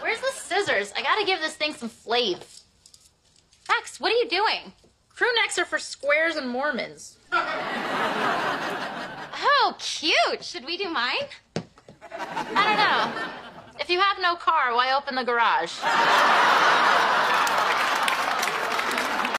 Where's the scissors? I gotta give this thing some flav. Max, what are you doing? Crew necks are for squares and Mormons. Oh, cute. Should we do mine? I don't know. If you have no car, why open the garage?